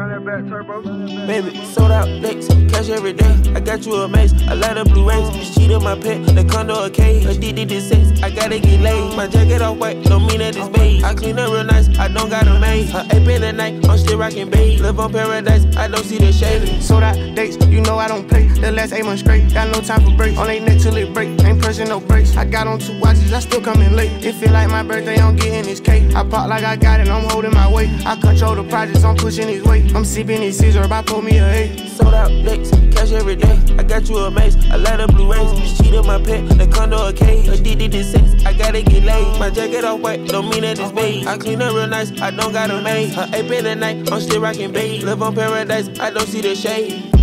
Baby, sold out dates, cash every day. I got you a mace, I light up blue rays. Bitch cheated my pet, the condo a cage. Addicted to sex, I gotta get laid. My jacket all white, don't mean that it's beige. I clean up real nice, don't got a maid. Her ape in the night, I'm still rocking beige. Live on paradise, I don't see the shade. Sold out dates, you know I don't play. The last eight months straight, got no time for breaks. On they neck till it break, ain't pressing no brakes. I got on two watches, I still coming late. It feel like my birthday, I'm getting this cake. I pop like I got it, I'm holding my weight. I control the projects, I'm pushing his weight. I'm sipping his scissor, I pull me a eight. Sold out dates, cash every day. I got you a mace, I light up blue rays. Pet, the condo a cage. Addicted to I gotta get laid. My jacket off white, don't mean that it's beige. I clean up real nice, I don't got a maid. Her ape in the night, I'm still rocking beige. Live on paradise, I don't see the shade.